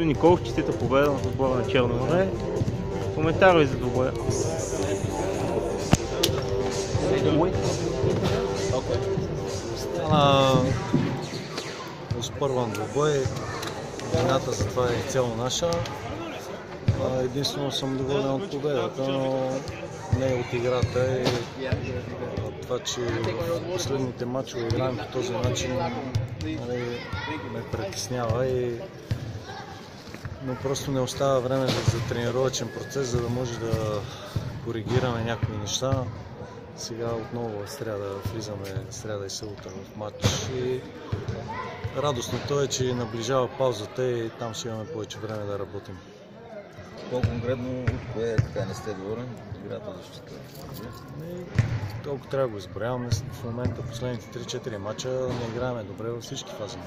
Господин Николов, честита победа на отбора на Черно море. Коментар ви за двобоя. Стана успърван двобой. Вината за това е цяло наша. Единствено съм доволен от победата, но не от играта и това, че в последните матчове играем по този начин нали, ме притеснява и но просто не остава време за, за тренировачен процес, за да може да коригираме някои неща. Сега отново е сряда, влизаме сряда и събота в матч и радостното е, че наближава паузата и там ще имаме повече време да работим. По-конкретно, кое така не сте доволен? Играта защита. Толкова трябва да го изброяваме. В момента последните 3-4 мача не играем добре във всички фази.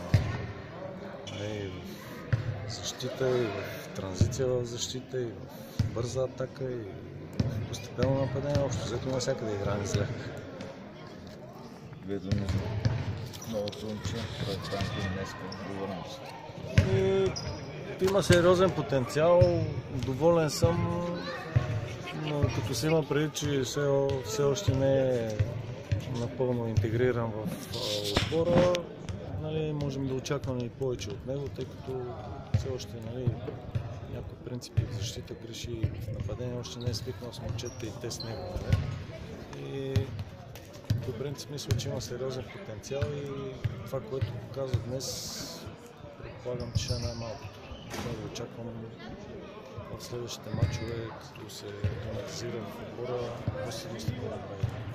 В защита, и в транзиция в защита, и в бърза атака, и в постепенно нападение. Общо взето навсякъде играем зле. Две думи за момче, който там днес говорим се. И има сериозен потенциал, доволен съм, но като се има преди, че все, все още не е напълно интегриран в отбора, можем да очакваме и повече от него, тъй като все още нали, някои принципи в защита греши в нападение, още не е свикнал с момчета и те с него. Нали. И по принцип мисля, че има сериозен потенциал и това, което показва днес, предполагам, че ще е най-малко. Много очаквам в следващите матчове, като се драматизира в отбора, да сте по-добре.